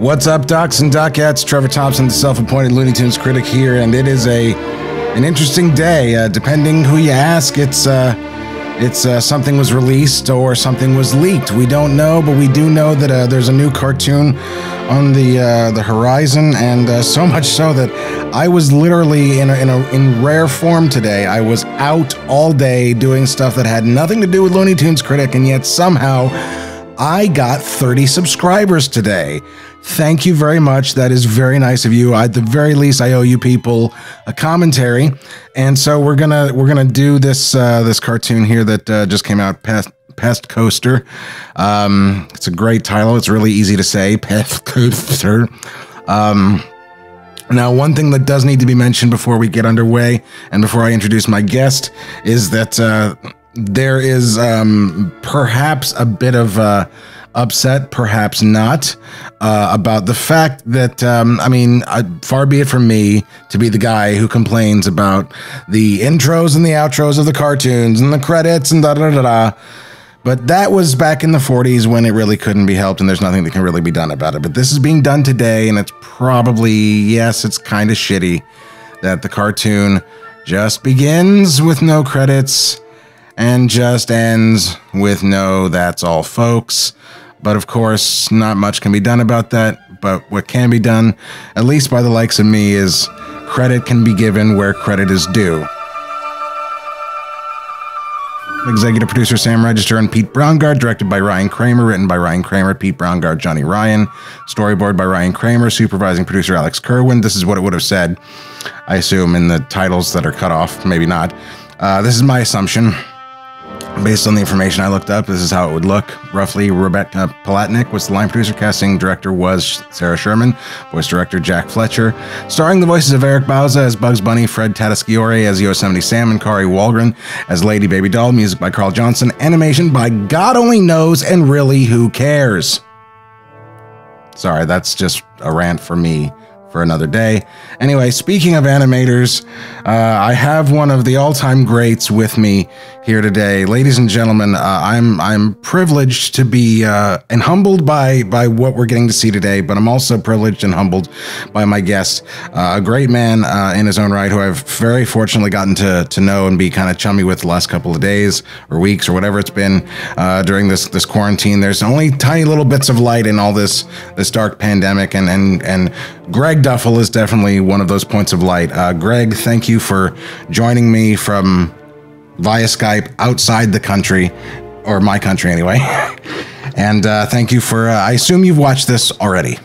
What's up, Ducks and Duckettes? Trevor Thompson, the self-appointed Looney Tunes critic here, and it is a an interesting day. Uh, depending who you ask, it's uh, it's uh, something was released or something was leaked. We don't know, but we do know that uh, there's a new cartoon on the uh, the horizon, and uh, so much so that I was literally in a, in a, in rare form today. I was out all day doing stuff that had nothing to do with Looney Tunes critic, and yet somehow I got 30 subscribers today. Thank you very much. That is very nice of you. At the very least, I owe you people a commentary, and so we're gonna we're gonna do this uh, this cartoon here that uh, just came out. Pest, Pest Coaster. Um, it's a great title. It's really easy to say. Pest Coaster. Um, now, one thing that does need to be mentioned before we get underway and before I introduce my guest is that uh, there is um, perhaps a bit of uh, upset, perhaps not, uh, about the fact that, um, I mean, uh, far be it from me to be the guy who complains about the intros and the outros of the cartoons and the credits and da da da da. But that was back in the 40s when it really couldn't be helped and there's nothing that can really be done about it. But this is being done today and it's probably, yes, it's kind of shitty that the cartoon just begins with no credits and just ends with no that's all folks. But of course, not much can be done about that. But what can be done, at least by the likes of me, is credit can be given where credit is due. Executive producer Sam Register and Pete Browngardt, directed by Ryan Kramer, written by Ryan Kramer, Pete Browngardt, Johnny Ryan, storyboard by Ryan Kramer, supervising producer Alex Kerwin. This is what it would have said, I assume, in the titles that are cut off. Maybe not. Uh, this is my assumption. Based on the information I looked up, this is how it would look. Roughly, Rebecca Palatnik was the line producer. Casting director was Sarah Sherman. Voice director Jack Fletcher. Starring the voices of Eric Bauza as Bugs Bunny, Fred Tatasciore as Yosemite Sam, and Kari Wahlgren as Lady Baby Doll. Music by Carl Johnson. Animation by God only knows and really who cares. Sorry, that's just a rant for me for another day. Anyway, speaking of animators, uh, I have one of the all-time greats with me here today, ladies and gentlemen. Uh, I'm I'm privileged to be uh, and humbled by by what we're getting to see today, but I'm also privileged and humbled by my guest, uh, a great man uh, in his own right, who I've very fortunately gotten to to know and be kind of chummy with the last couple of days or weeks or whatever it's been uh, during this this quarantine. There's only tiny little bits of light in all this this dark pandemic, and and and Greg Duffell is definitely one of those points of light. Uh, Greg, thank you for joining me from via Skype outside the country, or my country anyway. and uh, thank you for, uh, I assume you've watched this already.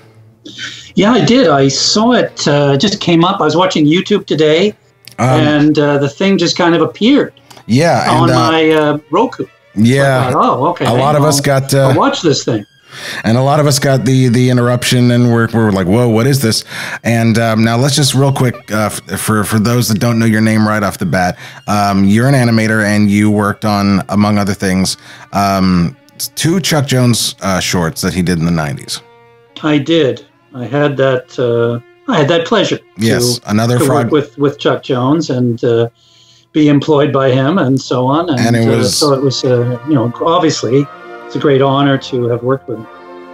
Yeah, I did. I saw it, uh, just came up. I was watching YouTube today, um, and uh, the thing just kind of appeared. Yeah. And, on my uh, Roku. Yeah. Thought, oh, okay. A lot of us got. Uh, watch this thing and a lot of us got the the interruption and we're, we're like whoa what is this? And um, now let's just real quick uh, for for those that don't know your name right off the bat um, you're an animator and you worked on among other things um, two chuck jones uh, shorts that he did in the 90s i did. I had that uh, i had that pleasure yes to, another to fraud work with with chuck jones and uh, be employed by him and so on. And, and it uh, was so it was uh, you know obviously it's a great honor to have worked with him.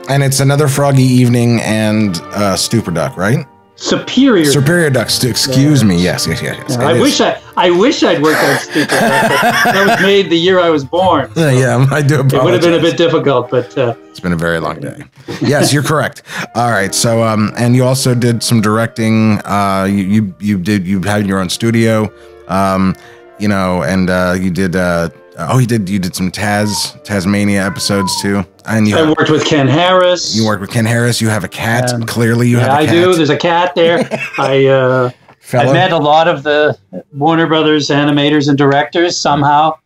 And it's another Froggy Evening and uh, Stupor Duck, right? Superior. Superior Ducks. Excuse yeah. me. Yes, yes, yes. yes yeah, I is. wish I, I wish I'd worked on Stupor Duck. that was made the year I was born. So yeah, I do. Apologize. It would have been a bit difficult, but uh, it's been a very long day. yes, you're correct. All right. So, um, and you also did some directing. Uh, you you you did you had your own studio. Um, you know, and uh, you did uh, oh, you did you did some Taz Tasmania episodes too, and you I worked with Ken Harris. You worked with Ken Harris. You have a cat. Um, Clearly, you yeah, have. I do. There's a cat there. I uh, I met a lot of the Warner Brothers animators and directors somehow,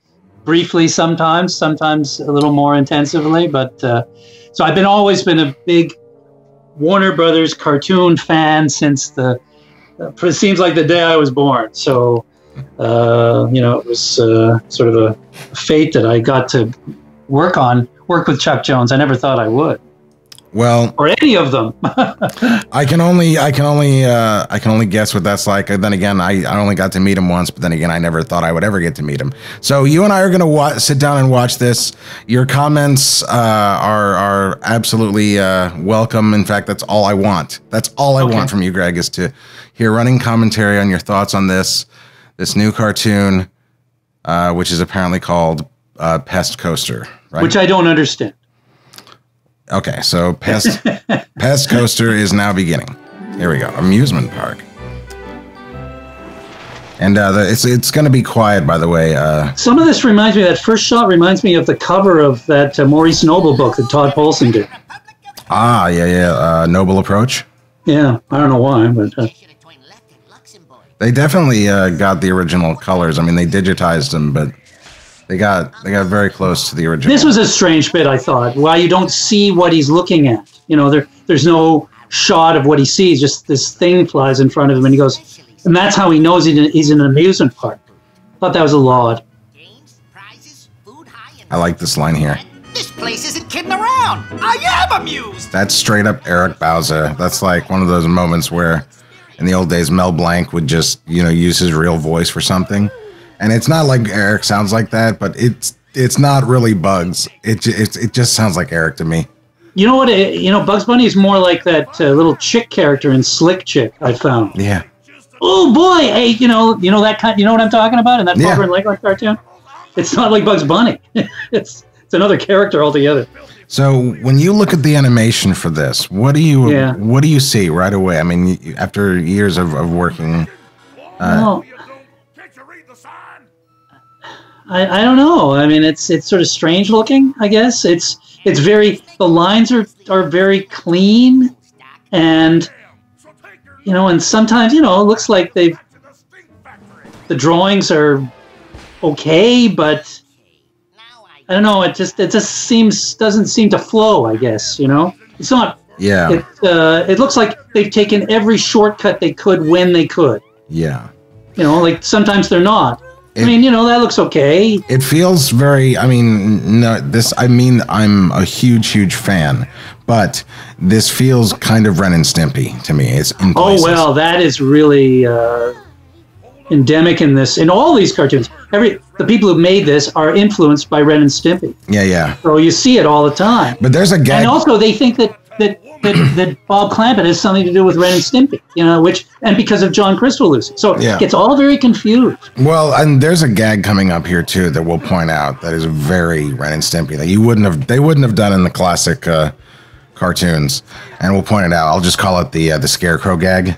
briefly sometimes, sometimes a little more intensively. But uh, so I've been always been a big Warner Brothers cartoon fan since the. Uh, it seems like the day I was born. So uh, you know, it was uh, sort of a fate that I got to work on, work with Chuck Jones. I never thought I would. Well, or any of them. I can only, I can only, uh, I can only guess what that's like. And then again, I, I only got to meet him once, but then again, I never thought I would ever get to meet him. So you and I are going to wa- sit down and watch this. Your comments uh, are are absolutely uh, welcome. In fact, that's all I want. That's all I okay. want from you, Greg, is to hear running commentary on your thoughts on this this new cartoon, uh, which is apparently called uh, Pest Coaster, right? Which I don't understand. Okay, so Pest Pest Coaster is now beginning. Here we go. Amusement park. And uh, the, it's it's going to be quiet, by the way. Uh, Some of this reminds me. That first shot reminds me of the cover of that uh, Maurice Noble book that Tod Polson did. Ah, yeah, yeah. Uh, Noble approach. Yeah, I don't know why, but uh, they definitely uh, got the original colors. I mean, they digitized them, but they got they got very close to the original. This was a strange bit, I thought. Why you don't see what he's looking at? You know, there there's no shot of what he sees. Just this thing flies in front of him, and he goes, and that's how he knows he's in an amusement park. Thought that was a lot. I like this line here. This place isn't kidding around. I am amused. That's straight up Eric Bauza. That's like one of those moments where, in the old days, Mel Blanc would just you know use his real voice for something and it's not like Eric sounds like that, but it's it's not really Bugs. It it, it just sounds like Eric to me. You know what? It, you know, Bugs Bunny is more like that uh, little chick character in Slick Chick. I found. Yeah. Oh boy! Hey, you know, you know that kind. You know what I'm talking about in that yeah. and Lego cartoon. It's not like Bugs Bunny. it's it's another character altogether. So when you look at the animation for this, what do you yeah. what do you see right away? I mean, after years of, of working. Uh, well, I, I don't know. I mean, it's it's sort of strange looking. I guess it's it's very the lines are are very clean, and you know, and sometimes you know it looks like they've the drawings are okay, but I don't know. It just it just seems doesn't seem to flow. I guess you know it's not. Yeah. It uh, it looks like they've taken every shortcut they could when they could. Yeah. You know, like sometimes they're not. It, I mean, you know, that looks okay. It feels very. I mean, no, this. I mean, I'm a huge, huge fan, but this feels kind of Ren and Stimpy to me. It's in oh well, that is really uh, endemic in this in all these cartoons. Every the people who made this are influenced by Ren and Stimpy. Yeah, yeah. So you see it all the time. But there's a gag. And also, they think that that that, that Bob Clampett has something to do with Ren and Stimpy, you know, which and because of John Kricfalusi. So yeah. it's all very confused. Well, and there's a gag coming up here too that we'll point out that is very Ren and Stimpy that you wouldn't have they wouldn't have done in the classic uh, cartoons, and we'll point it out. I'll just call it the uh, the scarecrow gag.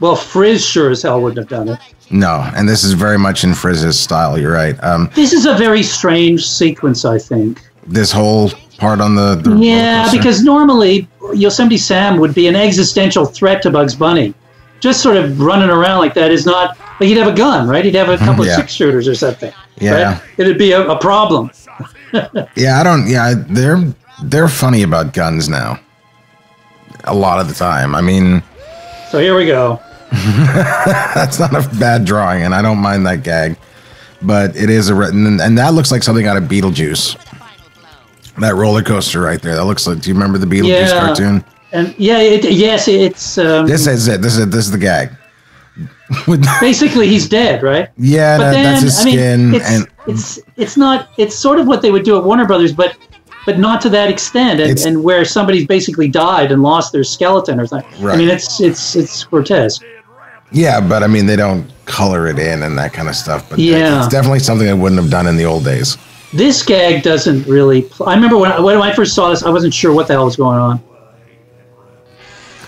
Well, Friz sure as hell wouldn't have done it. No, and this is very much in Friz's style. You're right. Um, this is a very strange sequence, I think. This whole part on the, the yeah, because normally Yosemite Sam would be an existential threat to Bugs Bunny. Just sort of running around like that is not like he'd have a gun, right? He'd have a couple yeah. of six shooters or something. Yeah, right? it'd be a, a problem. yeah, I don't. Yeah, they're they're funny about guns now. A lot of the time. I mean. So here we go. That's not a bad drawing, and I don't mind that gag. But it is a written, and that looks like something out of Beetlejuice. That roller coaster right there. That looks like. Do you remember the Beetlejuice yeah. cartoon? And yeah, it, yes, it's. Um, this is it. This is this is the gag. Basically, he's dead, right? Yeah, that, then, that's his skin. I mean, it's, and it's it's not. It's sort of what they would do at Warner Brothers, but but not to that extent, and, and where somebody's basically died and lost their skeleton or something. Right. I mean, it's it's it's grotesque. Yeah, but I mean, they don't color it in and that kind of stuff. But yeah, it's definitely something I wouldn't have done in the old days. This gag doesn't really. Pl- I remember when I, when I first saw this, I wasn't sure what the hell was going on.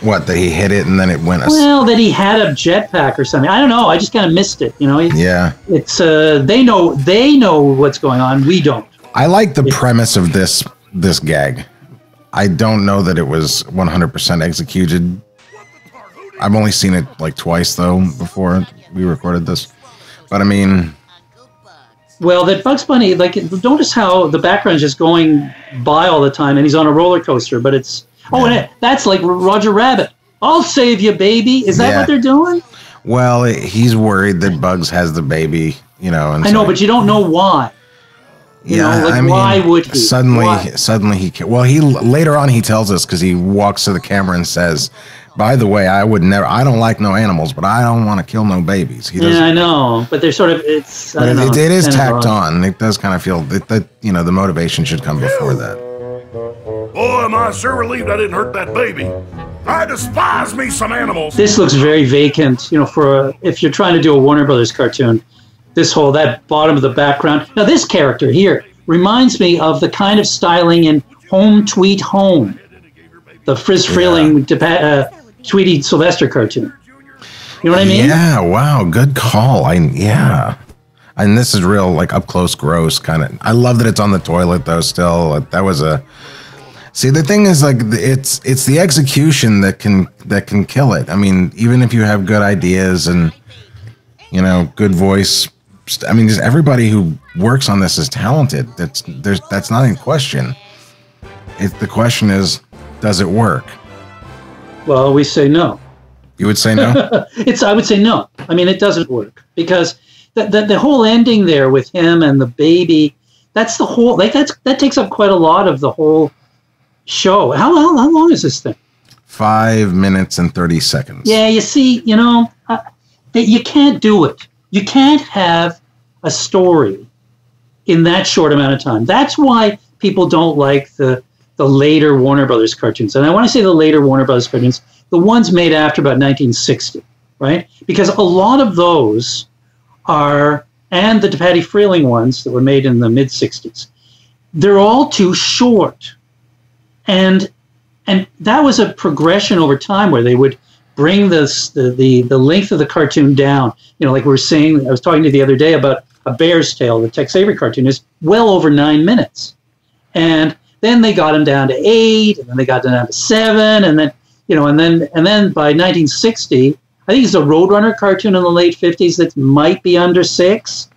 What that he hit it and then it went. well, that he had a jetpack or something. I don't know. I just kind of missed it. You know. yeah. It's uh, they know they know what's going on. We don't. I like the premise of this this gag. I don't know that it was 100% executed. I've only seen it like twice though before we recorded this. But I mean, well, that Bugs Bunny, like, notice how the background is just going by all the time, and he's on a roller coaster. But it's oh, and it, that's like Roger Rabbit. I'll save you, baby. Is that yeah. what they're doing? Well, he's worried that Bugs has the baby, you know. I know, but you don't know why. You yeah, know, like I mean, why would he? Suddenly, why? suddenly he. Well, he later on he tells us because he walks to the camera and says, "By the way, I would never. I don't like no animals, but I don't want to kill no babies." He yeah, I know, but they're sort of. It's. But it, know, it, it is tacked on. It does kind of feel that, that you know the motivation should come before that. Boy, am I sure relieved I didn't hurt that baby. I despise me some animals. This looks very vacant, you know, for a, if you're trying to do a Warner Brothers cartoon. This whole that bottom of the background. Now this character here reminds me of the kind of styling in Home Tweet Home, the Friz Freleng yeah. uh, Tweety Sylvester cartoon. You know what I mean? Yeah. Wow. Good call. I yeah. And this is real, like up close, gross kind of. I love that it's on the toilet though. Still, that was a See, the thing is, like, it's it's the execution that can that can kill it. I mean, even if you have good ideas and you know good voice, I mean, just everybody who works on this is talented. That's there's that's not in question. It, the question is, does it work? Well, we say no. You would say no. it's I would say no. I mean, it doesn't work because the, the the whole ending there with him and the baby. That's the whole like that's that takes up quite a lot of the whole show. How, how, how long is this thing? Five minutes and 30 seconds. Yeah, you see, you know, uh, you can't do it. You can't have a story in that short amount of time. That's why people don't like the the later Warner Brothers cartoons. And I want to say the later Warner Brothers cartoons, the ones made after about 1960, right? Because a lot of those are, and DePatie-Freleng ones that were made in the mid 60s, they're all too short and and that was a progression over time where they would bring this the, the the length of the cartoon down. You know, like we were saying, I was talking to you the other day about a Bear's Tale. The Tex Avery cartoon is well over nine minutes, and then they got him down to eight, and then they got him down to seven, and then you know, and then and then by 1960, I think it's a Roadrunner cartoon in the late 50s that might be under six,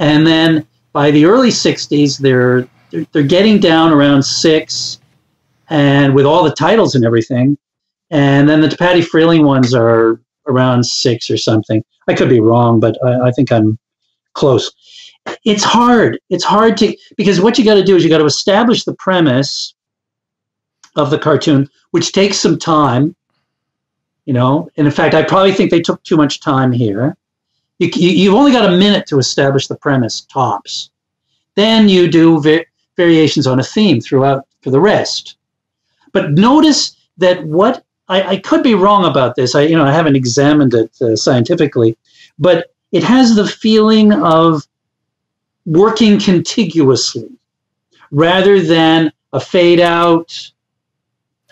and then by the early 60s, they're they're, getting down around six and with all the titles and everything. And then DePatie-Freleng ones are around six or something. I could be wrong, but I, I think I'm close. It's hard. It's hard to because what you got to do is you got to establish the premise of the cartoon, which takes some time. You know, and in fact, I probably think they took too much time here. You, you, have only got a minute to establish the premise, tops. Then you do va- variations on a theme throughout for the rest. But notice that what I, I, could be wrong about this. I you know I haven't examined it uh, scientifically, but it has the feeling of working contiguously rather than a fade out,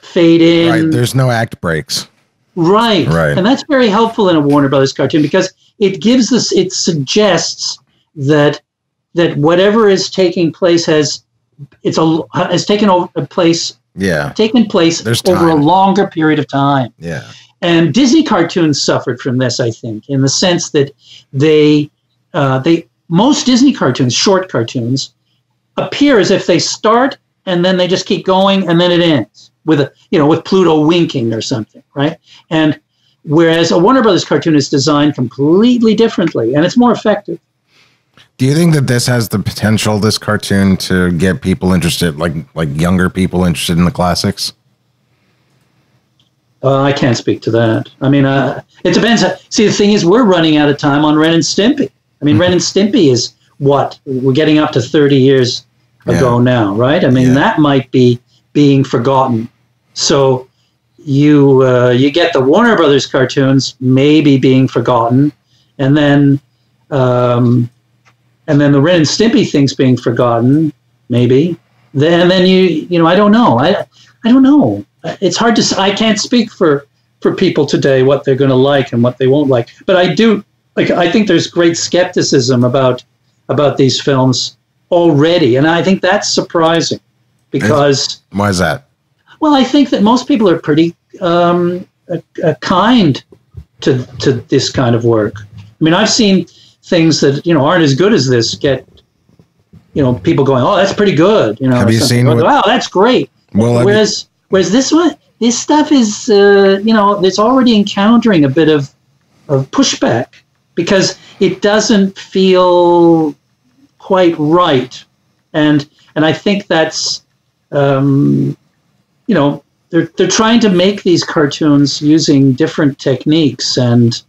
fade in. Right. There's no act breaks. Right. Right. And that's very helpful in a Warner Brothers cartoon because it gives us it suggests that that whatever is taking place has it's a has taken over a place yeah taken place There's over time. a longer period of time yeah and disney cartoons suffered from this i think in the sense that they uh, they most disney cartoons short cartoons appear as if they start and then they just keep going and then it ends with a you know with pluto winking or something right and whereas a warner brothers cartoon is designed completely differently and it's more effective do you think that this has the potential, this cartoon, to get people interested, like like younger people interested in the classics? Uh, I can't speak to that. I mean, uh, it depends. See, the thing is, we're running out of time on Ren and Stimpy. I mean, mm-hmm. Ren and Stimpy is what we're getting up to thirty years ago yeah. now, right? I mean, yeah. that might be being forgotten. So you uh, you get the Warner Brothers cartoons maybe being forgotten, and then um, and then the Ren and Stimpy thing's being forgotten, maybe. Then and then you you know I don't know I I don't know. It's hard to I can't speak for for people today what they're going to like and what they won't like. But I do like I think there's great skepticism about about these films already, and I think that's surprising because why is that? Well, I think that most people are pretty um, uh, uh, kind to to this kind of work. I mean, I've seen things that you know aren't as good as this get you know people going oh that's pretty good you know have you seen what, wow that's great well whereas whereas this one this stuff is uh, you know it's already encountering a bit of of pushback because it doesn't feel quite right and and I think that's um, you know they're they're trying to make these cartoons using different techniques and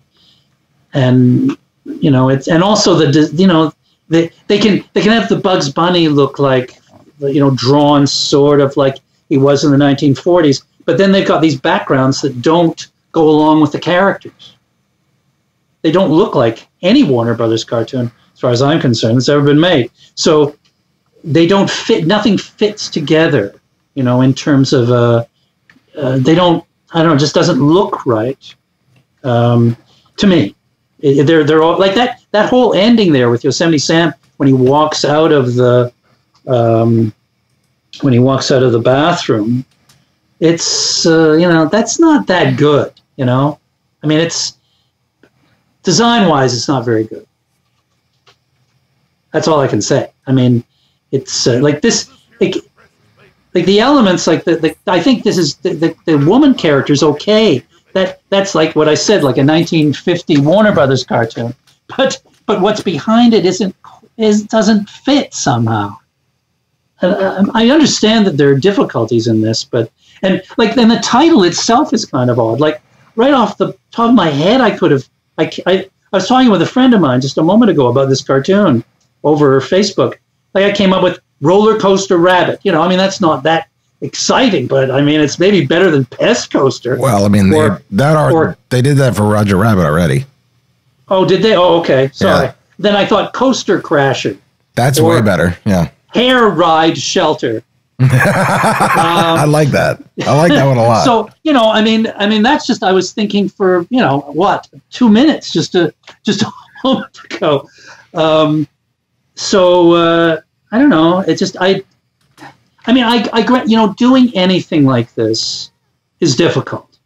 and you know it's and also the you know they they can they can have the Bugs Bunny look like you know drawn sort of like he was in the 1940s, but then they've got these backgrounds that don't go along with the characters. They don't look like any Warner Brothers cartoon, as far as I'm concerned, that's ever been made. So they don't fit. Nothing fits together, you know, in terms of uh, uh, they don't. I don't know. Just doesn't look right um, to me. They're they're all like that. That whole ending there with Yosemite Sam when he walks out of the um, when he walks out of the bathroom. It's uh, you know that's not that good. You know, I mean it's design wise, it's not very good. That's all I can say. I mean, it's uh, like this. Like, like the elements, like the, the I think this is the, the, the woman character is okay. That that's like what I said, like a 1950 Warner Brothers cartoon. But but what's behind it isn't is doesn't fit somehow. And I understand that there are difficulties in this, but and like then the title itself is kind of odd. Like right off the top of my head, I could have I, I, I was talking with a friend of mine just a moment ago about this cartoon over Facebook. Like I came up with Roller Coaster Rabbit. You know, I mean that's not that exciting, but I mean it's maybe better than Pest Coaster. Well, I mean or, they, that are or, they did that for Roger Rabbit already. Oh, did they? Oh, okay. Sorry. Yeah. Then I thought Coaster Crasher. That's way better. Yeah. Hair Ride Shelter. um, I like that. I like that one a lot. So you know, I mean, I mean, that's just I was thinking for you know what two minutes just to just a moment ago. Um, so uh, I don't know. It's just I. I mean, I, I grant you know, doing anything like this is difficult.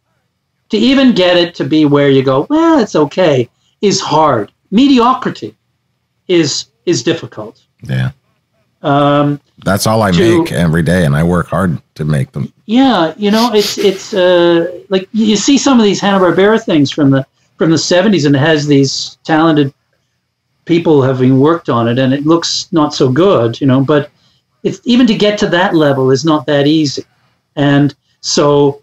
To even get it to be where you go, well, it's okay, is hard. Mediocrity is is difficult. Yeah. Um, That's all I to, make every day, and I work hard to make them. Yeah, you know, it's it's uh, like you see some of these Hanna Barbera things from the from the '70s, and it has these talented people having worked on it, and it looks not so good, you know. But it's even to get to that level is not that easy, and so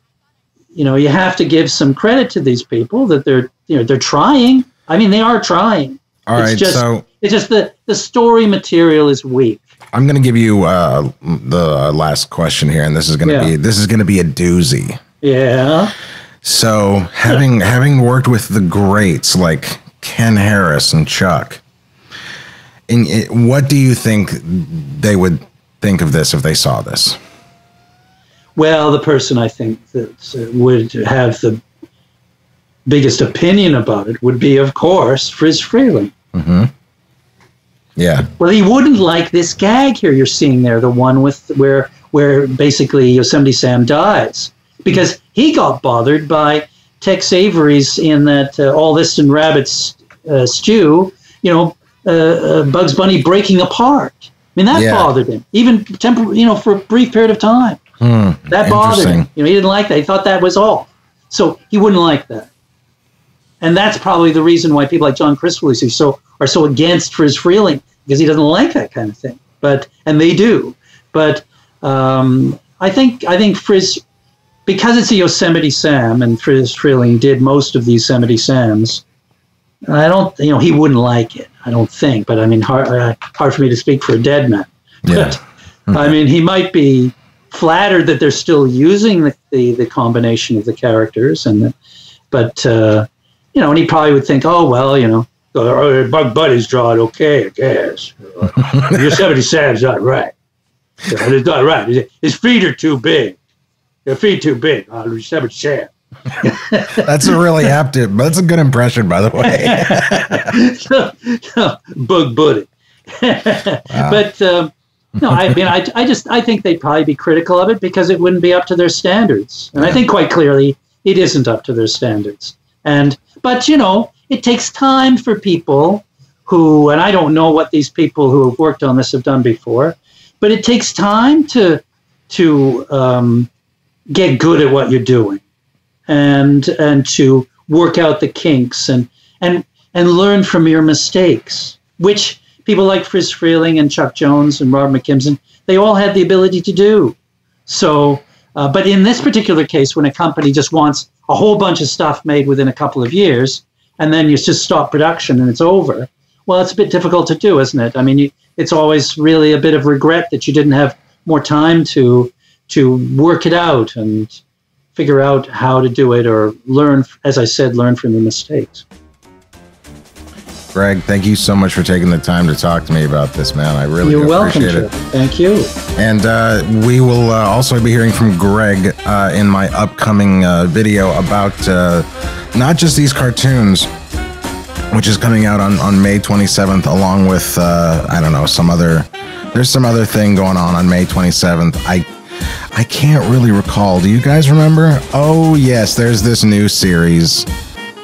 you know you have to give some credit to these people that they're you know they're trying. I mean, they are trying. All it's right, just, so it's just the the story material is weak. I'm going to give you uh, the last question here, and this is going to yeah. be this is going to be a doozy. Yeah. So having having worked with the greats like Ken Harris and Chuck, what do you think they would think of this if they saw this? Well, the person I think that uh, would have the biggest opinion about it would be, of course, Friz Freleng. Mm-hmm. Yeah. Well, he wouldn't like this gag here you're seeing there, the one with where where basically Yosemite Sam dies, because he got bothered by Tex Avery's in that uh, all this and rabbits uh, stew. You know, uh, uh, Bugs Bunny breaking apart. I mean, that yeah. bothered him, even tempor- you know, for a brief period of time. Hmm, that bothered him. You know, he didn't like that. He thought that was all. So he wouldn't like that. And that's probably the reason why people like John Kricfalusi so are so against Friz Freleng because he doesn't like that kind of thing. But and they do. But um, I think I think Friz because it's a Yosemite Sam and Friz Freleng did most of the Yosemite Sams. I don't, you know, he wouldn't like it. I don't think. But I mean, hard, uh, hard for me to speak for a dead man. Yeah. But, I mean, he might be flattered that they're still using the, the, the combination of the characters, and the, but uh, you know, and he probably would think, oh well, you know, uh, Bug Buddy's drawing okay, I guess. Uh, Yosemite Sam's not right. It's not right. His feet are too big. Your feet too big on Yosemite Sam. that's a really apt. But that's a good impression, by the way. so, so, Bug Buddy. wow. But um, no, I mean, I, I just I think they'd probably be critical of it because it wouldn't be up to their standards, and I think quite clearly it isn't up to their standards. And but you know, it takes time for people who, and I don't know what these people who have worked on this have done before, but it takes time to to um, get good at what you're doing, and and to work out the kinks and and and learn from your mistakes, which people like Friz Freleng and Chuck Jones and Robert McKimson, they all had the ability to do. So, uh, but in this particular case, when a company just wants a whole bunch of stuff made within a couple of years, and then you just stop production and it's over, well, it's a bit difficult to do, isn't it? I mean, you, it's always really a bit of regret that you didn't have more time to to work it out and figure out how to do it or learn, as I said, learn from the mistakes. Greg, thank you so much for taking the time to talk to me about this, man. I really appreciate it. You're welcome, appreciate it. Thank you. And uh, we will uh, also be hearing from Greg uh, in my upcoming uh, video about uh, not just these cartoons, which is coming out on, on May 27th, along with, uh, I don't know, some other, there's some other thing going on on May 27th. I I can't really recall. Do you guys remember? Oh, yes, there's this new series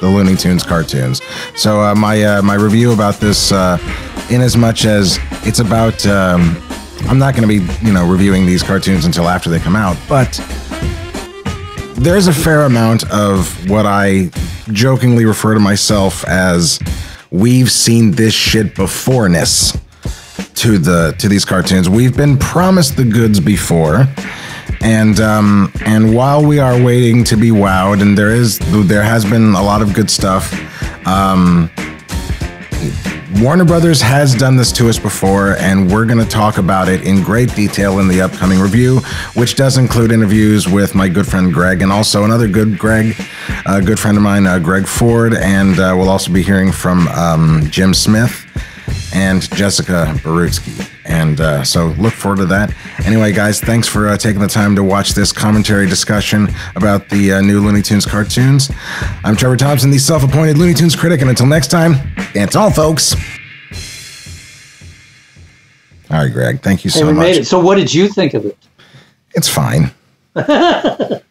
the Looney Tunes cartoons. So uh, my uh, my review about this, uh, in as much as it's about, um, I'm not going to be you know reviewing these cartoons until after they come out, but there's a fair amount of what I jokingly refer to myself as we've seen this shit beforeness to the to these cartoons. We've been promised the goods before and um, and while we are waiting to be wowed, and there is there has been a lot of good stuff. Um, Warner Brothers has done this to us before, and we're going to talk about it in great detail in the upcoming review, which does include interviews with my good friend Greg and also another good Greg, a good friend of mine, uh, Greg Ford, and uh, we'll also be hearing from um, Jim Smith and Jessica Borutski. And uh, so look forward to that. Anyway, guys, thanks for uh, taking the time to watch this commentary discussion about the uh, new Looney Tunes cartoons. I'm Trevor Thompson, the self appointed Looney Tunes critic. And until next time, that's all, folks. All right, Greg, thank you so hey, we much. Made it. So, what did you think of it? It's fine.